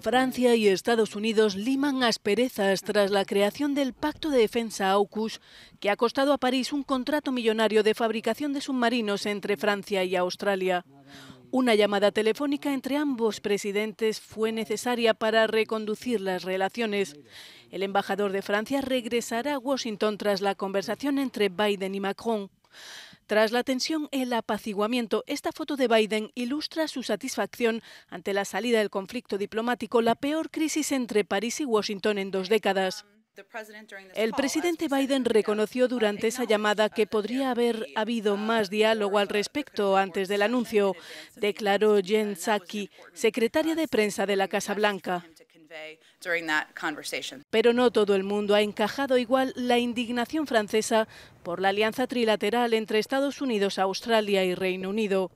Francia y Estados Unidos liman asperezas tras la creación del Pacto de Defensa AUKUS, que ha costado a París un contrato millonario de fabricación de submarinos entre Francia y Australia. Una llamada telefónica entre ambos presidentes fue necesaria para reconducir las relaciones. El embajador de Francia regresará a Washington tras la conversación entre Biden y Macron. Tras la tensión, el apaciguamiento, esta foto de Biden ilustra su satisfacción ante la salida del conflicto diplomático, la peor crisis entre París y Washington en dos décadas. El presidente Biden reconoció durante esa llamada que podría haber habido más diálogo al respecto antes del anuncio, declaró Jen Psaki, secretaria de prensa de la Casa Blanca. Pero no todo el mundo ha encajado igual la indignación francesa por la alianza trilateral entre Estados Unidos, Australia y Reino Unido.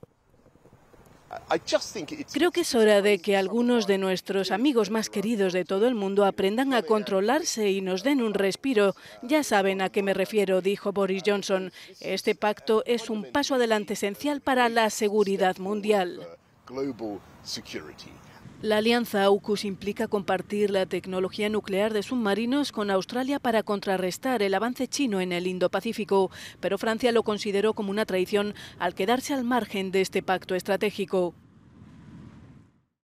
Creo que es hora de que algunos de nuestros amigos más queridos de todo el mundo aprendan a controlarse y nos den un respiro. Ya saben a qué me refiero, dijo Boris Johnson. Este pacto es un paso adelante esencial para la seguridad mundial. La alianza AUKUS implica compartir la tecnología nuclear de submarinos con Australia para contrarrestar el avance chino en el Indo-Pacífico, pero Francia lo consideró como una traición al quedarse al margen de este pacto estratégico.